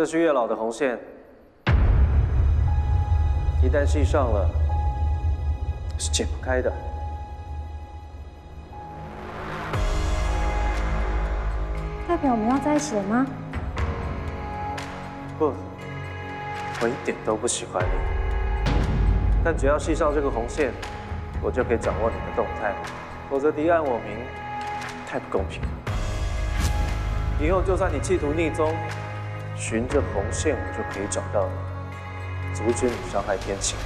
这是月老的红线，一旦系上了，是解不开的。代表我们要在一起了吗？不，我一点都不喜欢你。但只要系上这个红线，我就可以掌握你的动态，否则敌暗我明，太不公平了。以后就算你企图逆踪，循着红线，我就可以找到你，阻止你伤害天晴。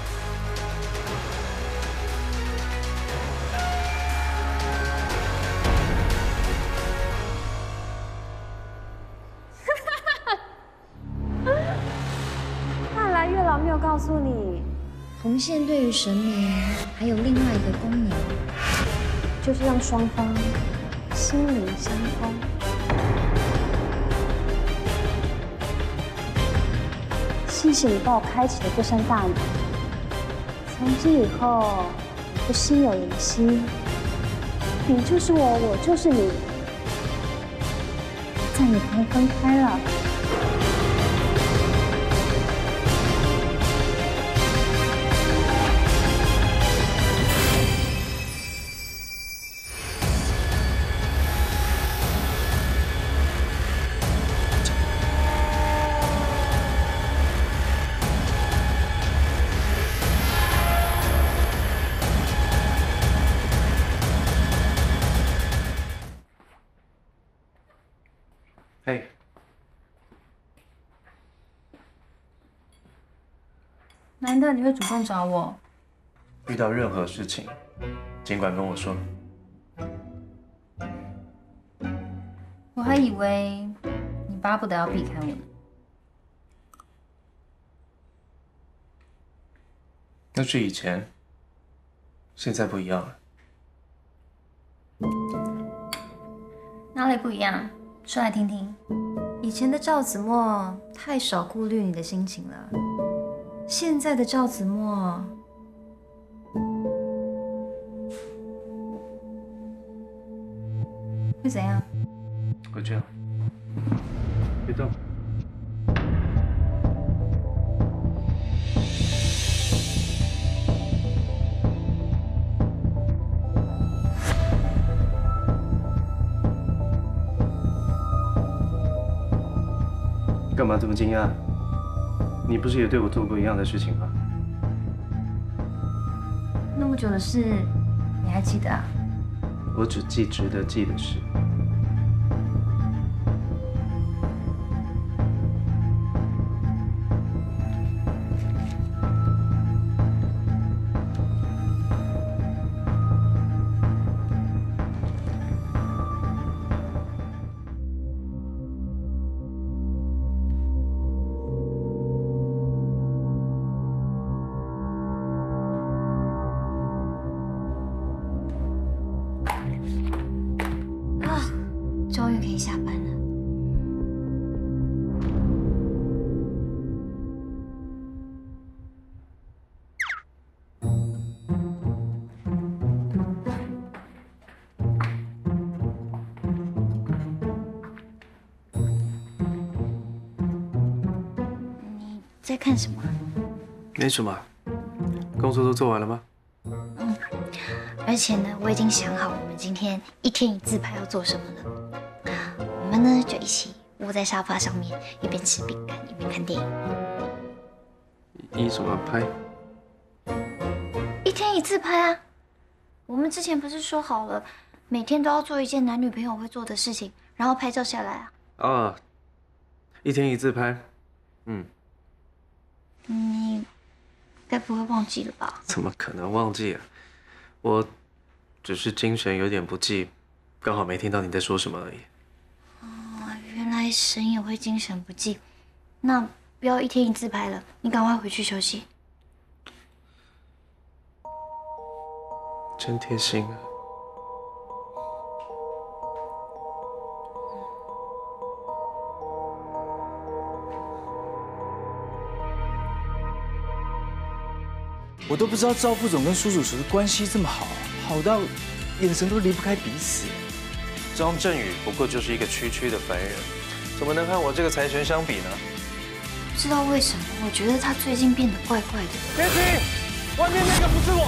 看来月老没有告诉你，红线对于神明还有另外一个功能，就是让双方心灵相通。谢谢你帮我开启了这扇大门，从今以后，我们心有灵犀，你就是我，我就是你，再也不会分开了。嘿，难道你会主动找我，遇到任何事情，尽管跟我说。我还以为你巴不得要避开我呢。那是以前，现在不一样了。哪里不一样？说来听听。以前的赵子墨太少顾虑你的心情了，现在的赵子墨会怎样？会这样，别动。干嘛这么惊讶？你不是也对我做过一样的事情吗？那么久的事，你还记得啊？我只记值得记的事。终于可以下班了。你在看什么？没什么，工作都做完了吗？而且呢，我已经想好我们今天一天一字牌要做什么了。我们呢就一起窝在沙发上面，一边吃饼干一边看电影。你怎么拍？一天一次拍啊！我们之前不是说好了，每天都要做一件男女朋友会做的事情，然后拍照下来啊？啊，一天一次拍。嗯，你该不会忘记了吧？怎么可能忘记啊？我只是精神有点不济，刚好没听到你在说什么而已。啊，原来神也会精神不济。那不要一天一次拍了，你赶快回去休息。真贴心啊！我都不知道赵副总跟苏主厨的关系这么好，好到眼神都离不开彼此。张振宇不过就是一个区区的凡人，怎么能和我这个财神相比呢？不知道为什么我觉得他最近变得怪怪的。别急外面那个不是我。